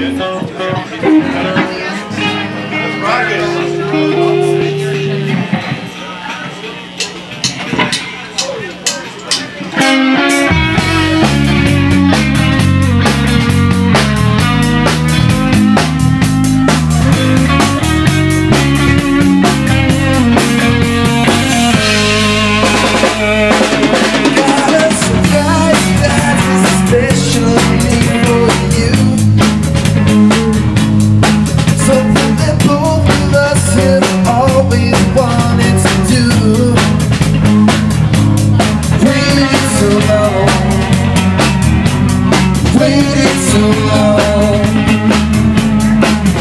good.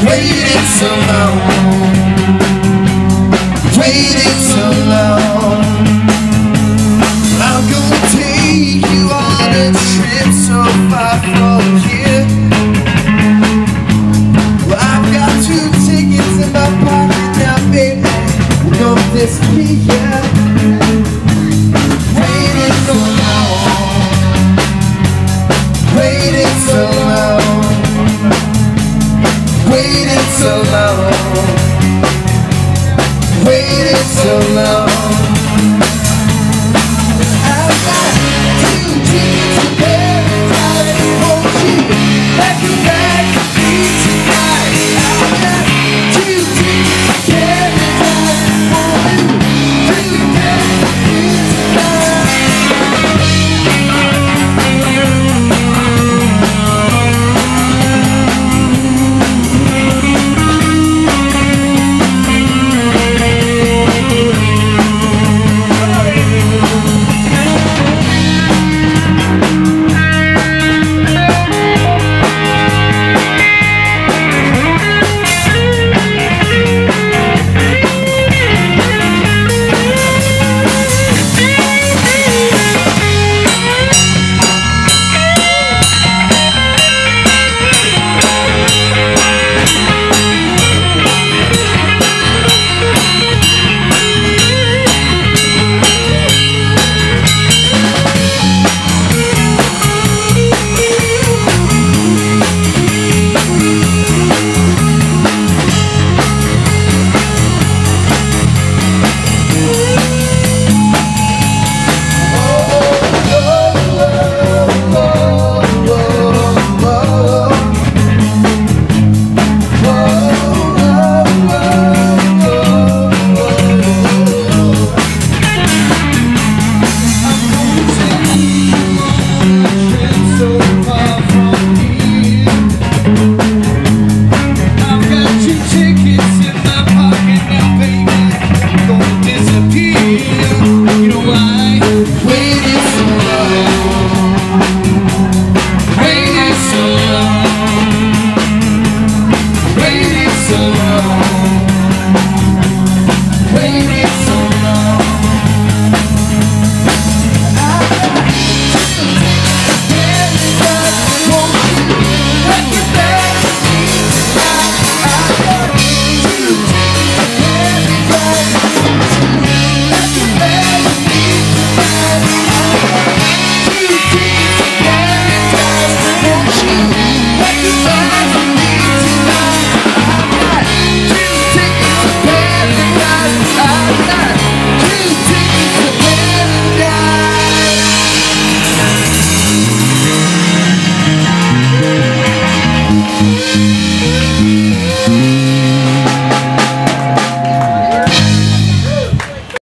waited so long. Waited so long. I'm gonna take you on a trip so far from here. Well I've got two tickets in my pocket now baby. We'll go this week so long. Waited so long.